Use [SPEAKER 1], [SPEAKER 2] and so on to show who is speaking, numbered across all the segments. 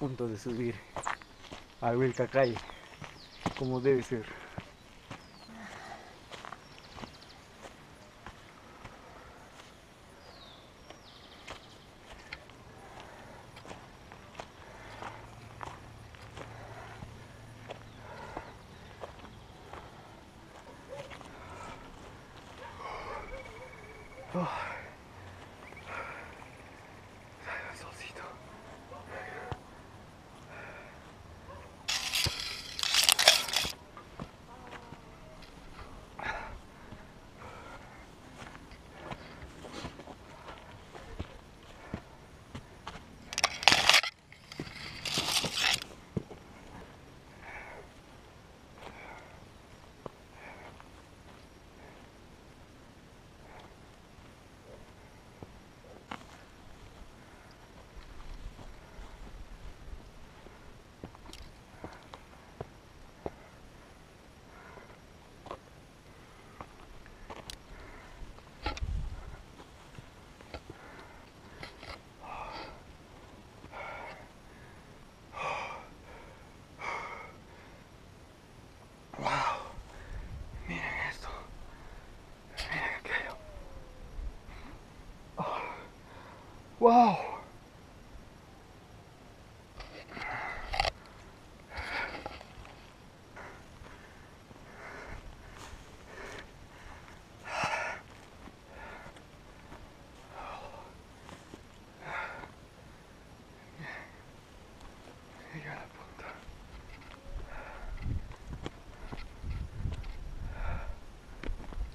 [SPEAKER 1] punto de subir a Wilcacay como debe ser. ¡Wow! Llegué a la punta.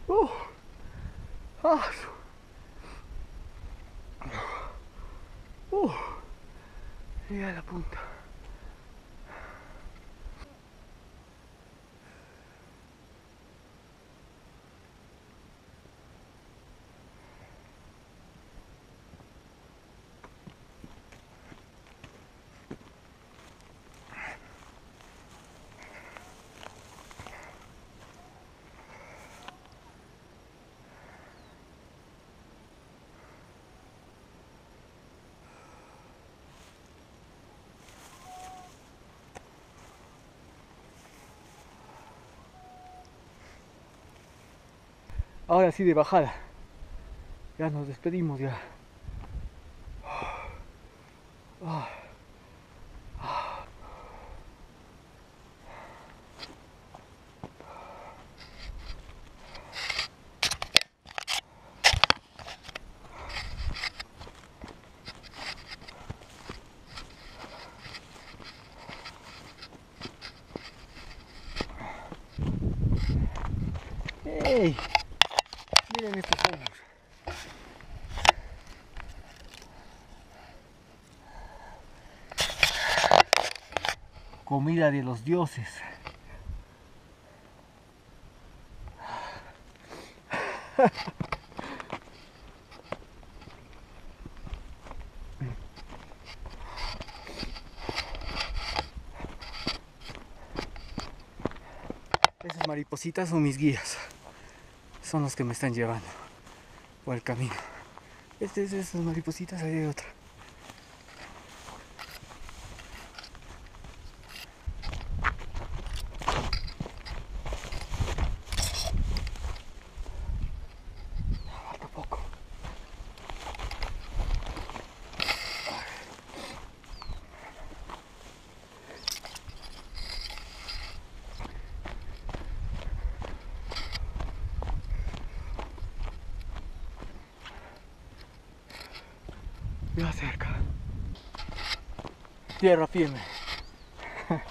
[SPEAKER 1] Uh. Ah, Llegué a la punta. Ahora sí de bajada. Ya nos despedimos ya. Ah. Homos. Comida de los dioses. Esas maripositas son mis guías. Son los que me están llevando por el camino. Este es de esas maripositas, ahí hay otra. Ya cerca. Tierra firme.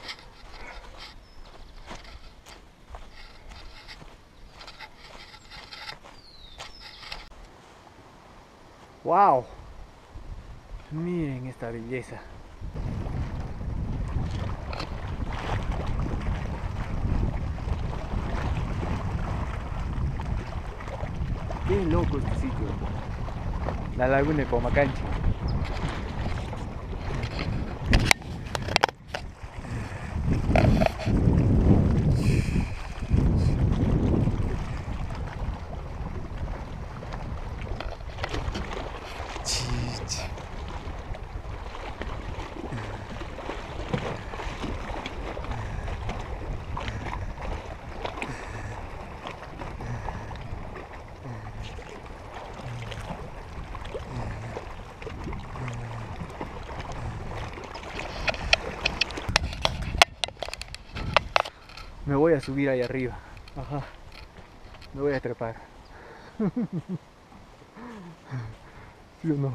[SPEAKER 1] Wow. Miren esta belleza. Qué loco este sitio. La laguna de Comacanchi. Voy a subir ahí arriba. Ajá. Me voy a trepar. ¿Sí o no?